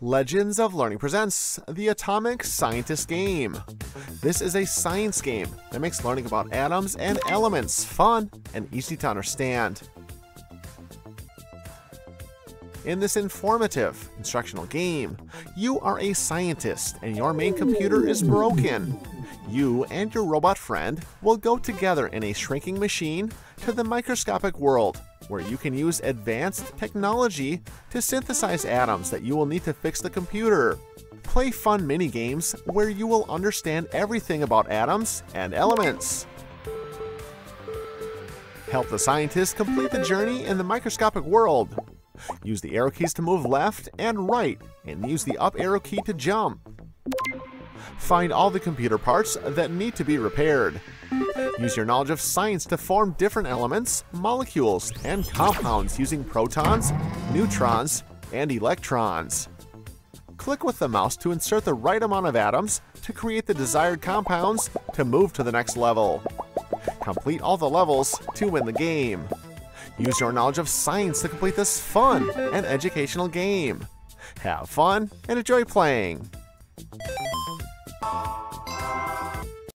Legends of Learning presents the Atomic Scientist game. This is a science game that makes learning about atoms and elements fun and easy to understand. In this informative, instructional game, you are a scientist and your main computer is broken. You and your robot friend will go together in a shrinking machine to the microscopic world where you can use advanced technology to synthesize atoms that you will need to fix the computer. Play fun mini games where you will understand everything about atoms and elements. Help the scientists complete the journey in the microscopic world. Use the arrow keys to move left and right, and use the up arrow key to jump. Find all the computer parts that need to be repaired. Use your knowledge of science to form different elements, molecules, and compounds using protons, neutrons, and electrons. Click with the mouse to insert the right amount of atoms to create the desired compounds to move to the next level. Complete all the levels to win the game. Use your knowledge of science to complete this fun and educational game. Have fun and enjoy playing.